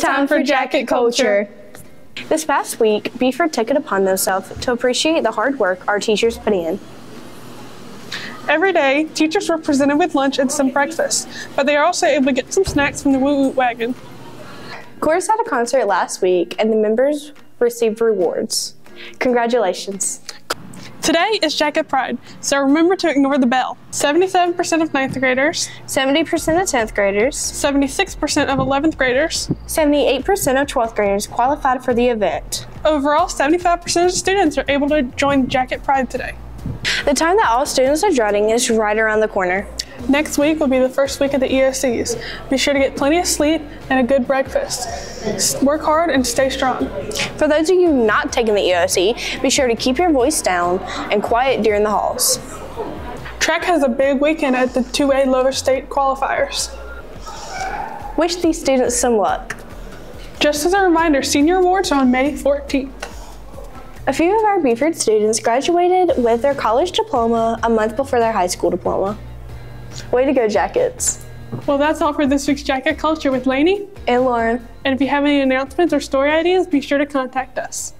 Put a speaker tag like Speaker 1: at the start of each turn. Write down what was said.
Speaker 1: time for jacket culture.
Speaker 2: This past week, Buford took it upon themselves to appreciate the hard work our teachers put in.
Speaker 1: Every day, teachers were presented with lunch and some breakfast, but they are also able to get some snacks from the Woot Woot wagon.
Speaker 2: Chorus had a concert last week and the members received rewards. Congratulations.
Speaker 1: Today is Jacket Pride, so remember to ignore the bell. 77% of ninth graders,
Speaker 2: 70% of 10th graders,
Speaker 1: 76% of 11th graders,
Speaker 2: 78% of 12th graders qualified for the event.
Speaker 1: overall 75% of students are able to join Jacket Pride today.
Speaker 2: The time that all students are dreading is right around the corner.
Speaker 1: Next week will be the first week of the EOCs. Be sure to get plenty of sleep and a good breakfast. Work hard and stay strong.
Speaker 2: For those of you not taking the EOC, be sure to keep your voice down and quiet during the halls.
Speaker 1: Track has a big weekend at the 2A Lower State qualifiers.
Speaker 2: Wish these students some luck.
Speaker 1: Just as a reminder, senior awards are on May 14th.
Speaker 2: A few of our Buford students graduated with their college diploma a month before their high school diploma. Way to go, Jackets.
Speaker 1: Well, that's all for this week's Jacket Culture with Lainey.
Speaker 2: And Lauren.
Speaker 1: And if you have any announcements or story ideas, be sure to contact us.